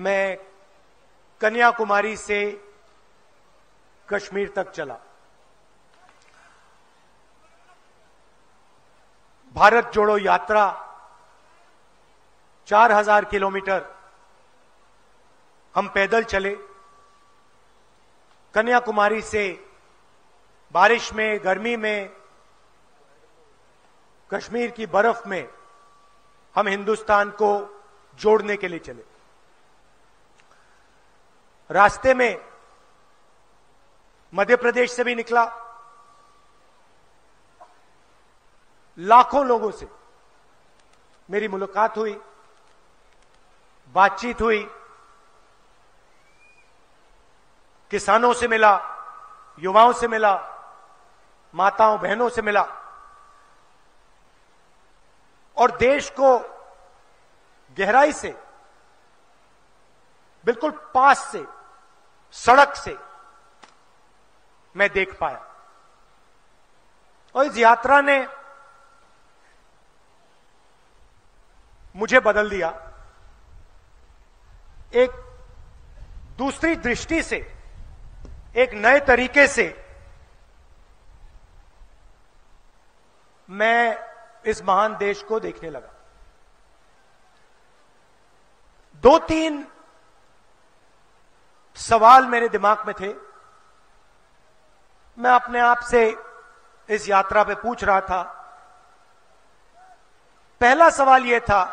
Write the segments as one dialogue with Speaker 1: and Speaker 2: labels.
Speaker 1: मैं कन्याकुमारी से कश्मीर तक चला। भारत जोड़ो यात्रा 4000 किलोमीटर हम पैदल चले। कन्याकुमारी से बारिश में, गर्मी में, कश्मीर की बर्फ़ में हम हिंदुस्तान को जोड़ने के लिए चले। रास्ते में मध्य प्रदेश से भी निकला। लाखों लोगों से मेरी मुलाकात हुई, बातचीत हुई, किसानों से मिला, युवाओं से मिला, माताओं, बहनों से मिला। और देश को गहराई से बिल्कुल पास से, सड़क से मैं देख पाया। और इस यात्रा ने मुझे बदल दिया। एक दूसरी दृष्टि से, एक नए तरीके से मैं इस महान देश को देखने लगा। दो तीन सवाल मेरे दिमाग में थे। मैं अपने आप से इस यात्रा पे पूछ रहा था। पहला सवाल यह था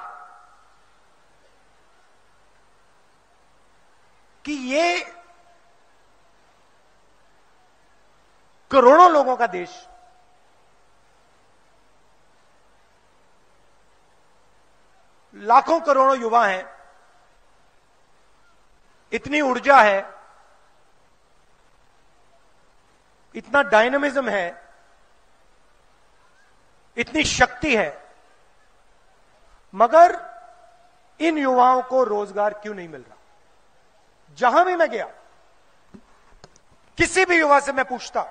Speaker 1: कि ये करोड़ों लोगों का देश लाखों करोड़ों युवा हैं इतनी ऊर्जा है, इतना डायनामिज्म है, इतनी शक्ति है, मगर इन युवाओं को रोज़गार क्यों नहीं मिल रहा? जहाँ भी मैं गया, किसी भी युवा से मैं पूछता,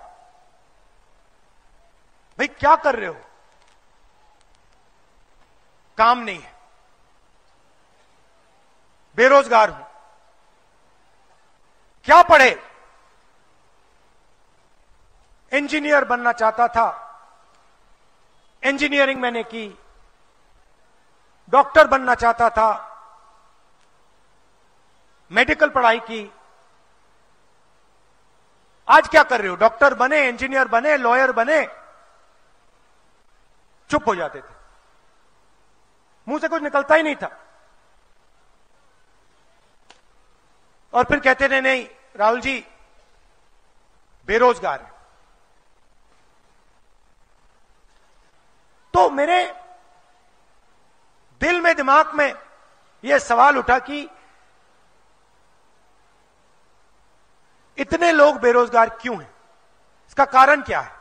Speaker 1: भाई, क्या कर रहे हो? काम नहीं है। बेरोजगार हूँ। क्या पढ़े? इंजीनियर बनना चाहता था। इंजीनियरिंग मैंने की। डॉक्टर बनना चाहता था। मेडिकल पढ़ाई की। आज क्या कर रहे हो? डॉक्टर बने इंजीनियर बने लॉयर बने, चुप हो जाते थे। मुँह से कुछ निकलता ही नहीं था। और फिर कहते थे नहीं राहुल जी, बेरोजगार है। तो मेरे दिल में, दिमाग में यह सवाल उठा कि इतने लोग बेरोजगार क्यों हैं? इसका कारण क्या है?